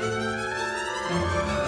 Música